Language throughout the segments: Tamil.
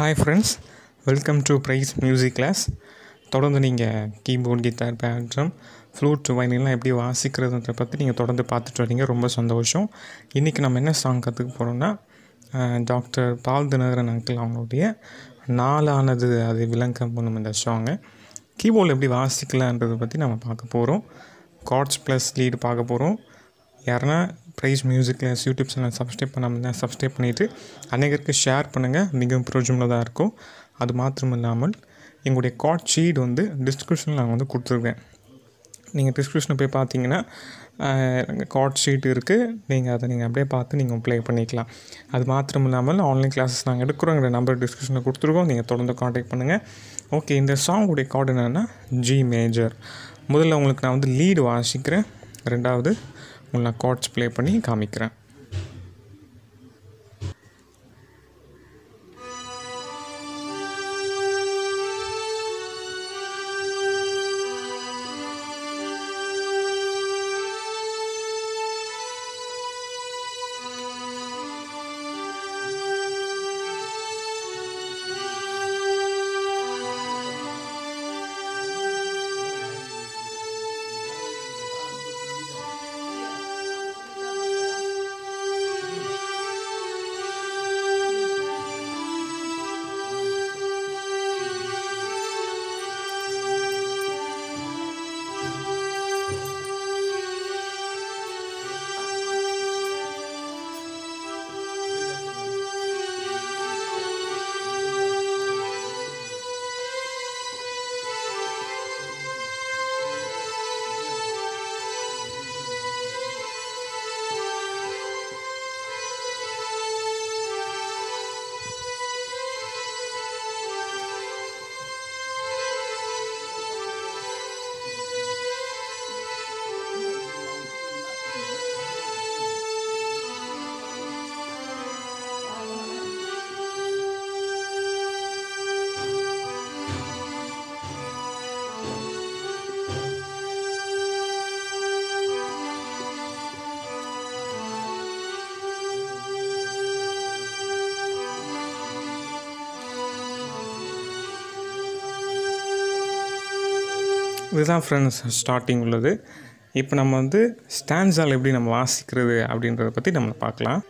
Hi friends welcome to Praise music class தொடர்ந்து நீங்கள் கீபோர்ட் கிட்டார் பேட்ரம் ஃப்ளூட் வைனிலாம் எப்படி வாசிக்கிறதுன்றத பற்றி நீங்கள் தொடர்ந்து பார்த்துட்டு வரீங்க. ரொம்ப சந்தோஷம். இன்றைக்கி நம்ம என்ன சாங் கற்றுக்க போகிறோம்னா டாக்டர் பால் தினகரன் அங்கிள் அவங்களுடைய நாளானது அது விளக்கம் பண்ணும் இந்த சாங்கு கீபோர்டில் எப்படி வாசிக்கலான்றதை பற்றி நம்ம பார்க்க போகிறோம் கார்ட்ஸ் ப்ளஸ் லீடு பார்க்க போகிறோம் யாருன்னா ப்ரைஸ் மியூசிக்கில் யூடியூப் சேனல் சப்ஸ்கிரைப் பண்ணாமல் சப்ஸ்கிரைப் பண்ணிவிட்டு அநேகருக்கு ஷேர் பண்ணுங்கள் மிகவும் பிரயோஜனமாக இருக்கும். அது மாத்திரம் இல்லாமல் எங்களுடைய கார்ட் ஷீட் வந்து டிஸ்கிரிப்ஷனில் நான் வந்து கொடுத்துருக்கேன் நீங்கள் டிஸ்கிரிப்ஷனில் போய் பார்த்தீங்கன்னா கார்ட் ஷீட் இருக்குது நீங்கள் அதை நீங்கள் அப்படியே பார்த்து நீங்கள் ப்ளே பண்ணிக்கலாம். அது மாத்திரம் இல்லாமல் ஆன்லைன் கிளாஸஸ் நாங்கள் எடுக்கிறோம். எங்கள் நம்பர் டிஸ்கிரிப்ஷனில் கொடுத்துருக்கோம். நீங்கள் தொடர்ந்து காண்டாக்ட் பண்ணுங்கள் ஓகே இந்த சாங்குடைய கார்டு என்னென்னா ஜி மேஜர் முதல்ல உங்களுக்கு நான் வந்து லீடு வாசிக்கிறேன். ரெண்டாவது நான் கார்ட்ஸ் ப்ளே பண்ணி காமிக்கிறேன். இதுதான் ஃப்ரெண்ட்ஸ் ஸ்டார்டிங் உள்ளது. இப்போ நம்ம வந்து ஸ்டான்ஸால் எப்படி நம்ம வாசிக்கிறது அப்படின்றத பற்றி நம்ம பார்க்கலாம்.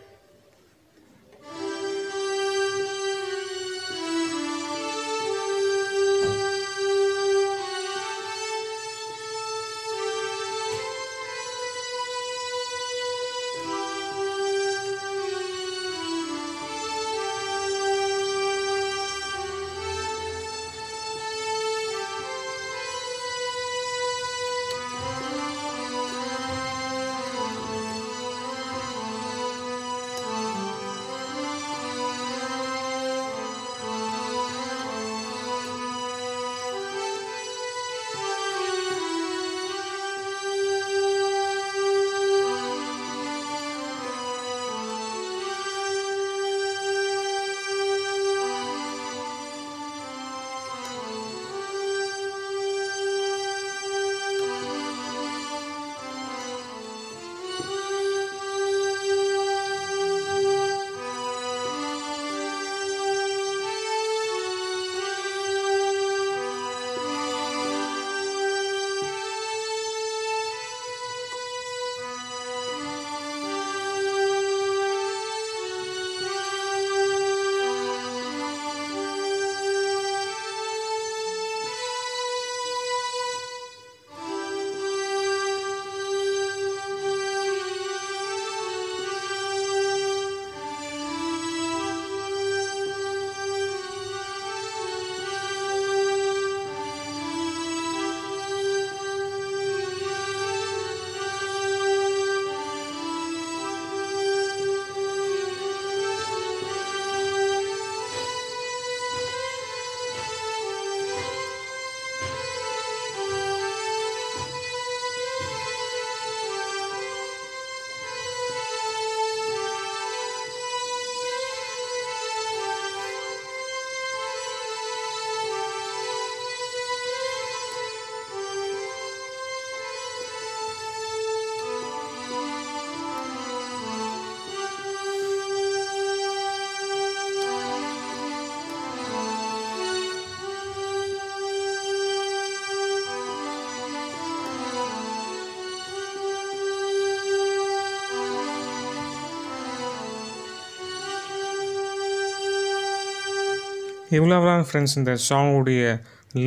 இவ்வளோதான் ஃப்ரெண்ட்ஸ் இந்த சாங்குடைய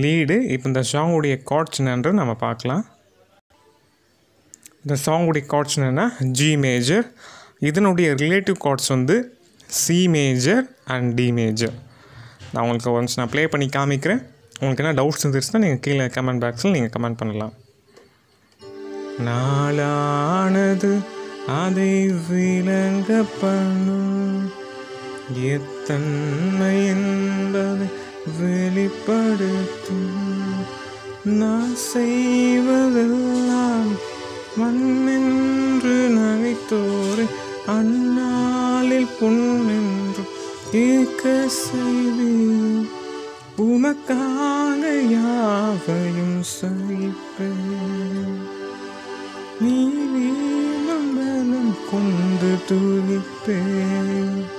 லீடு இப்போ இந்த சாங்குடைய கார்ட்ஸ் என்னன்றது நம்ம பார்க்கலாம். இந்த சாங்குடைய கார்ட்ஸ் என்னென்னா ஜி மேஜர் இதனுடைய ரிலேட்டிவ் கார்ட்ஸ் வந்து C major and D major நான் உங்களுக்கு ஒன்ஸ் நான் ப்ளே பண்ணி காமிக்கிறேன். உங்களுக்கு என்ன டவுட்ஸ் இருந்துச்சுன்னா நீங்கள் கீழே கமெண்ட் பாக்ஸில் நீங்கள் கமெண்ட் பண்ணலாம். நாளானது அதை விளங்க பண்ணும். எத்தன்மை என்பதை வெளிப்படுத்தும். நான் செய்வதெல்லாம் மண்ணென்று நகைத்தோரை அந்நாளில் பொன்னென்று ஏக்க செய்வேன். உமக்காக யாவையும் சகிப்பேன் நீ வீணும் பலம் கொண்டு துதிப்பேன்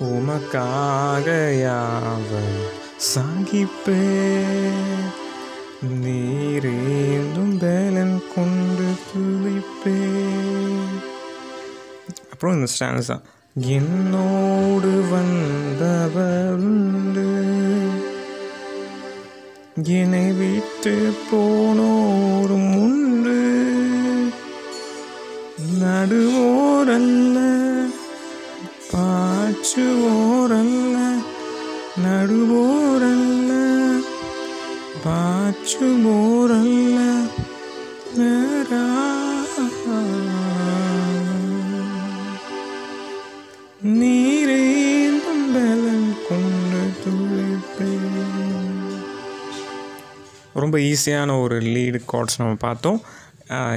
உமக்காக யாவை சாகிப்பேன் நீரேந்தும் பேலன் கொண்டு துளிப்பே அப்புறம் இந்த ஸ்டான்ஸ் தான். என்னோடு வந்தவருண்டு. என்னை விட்டு போனோரும் உண்டு. நடுவோரன் பாச்சுவோரல்ல நேரா. நீரேந்தும் பலன் கொண்டு துளிப்பேன் ரொம்ப ஈஸியான ஒரு லீடு கார்ட்ஸ் நம்ம பார்த்தோம்.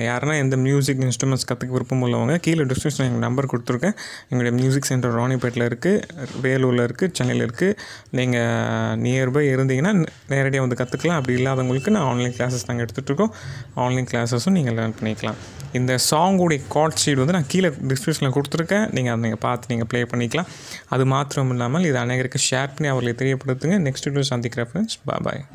யாருன்னா எந்த மியூசிக் இன்ஸ்ட்ருமெண்ட்ஸ் கற்றுக்க விருப்பம் உள்ளவங்க கீழே டிஸ்கிரிப்ஷன் எங்கள் நம்பர் கொடுத்துருக்கேன். எங்களுடைய மியூசிக் சென்டர் ராணிப்பேட்டில் இருக்குது வேலூரில் இருக்குது சென்னையில் இருக்குது நீங்கள் நியர்பை இருந்தீங்கன்னா நேரடியாக வந்து கற்றுக்கலாம் அப்படி இல்லாதவங்களுக்கு நான் ஆன்லைன் கிளாஸஸ் நாங்கள் எடுத்துகிட்ருக்கோம் ஆன்லைன் கிளாஸஸும் நீங்கள் லேர்ன் பண்ணிக்கலாம். இந்த சாங்குடைய கார்ட் ஷீட் வந்து நான் கீழே டிஸ்கிரிப்ஷனில் கொடுத்துருக்கேன். நீங்கள் அதை நீங்கள் பார்த்து நீங்கள் ப்ளே பண்ணிக்கலாம். அது மாத்திரம் இல்லாமல் இது அனைவருக்கு ஷேர் பண்ணி அவர்களை தெரியப்படுத்துங்க. நெக்ஸ்ட் வீடியோ சந்திக்கிற ஃப்ரெண்ட்ஸ் பாய்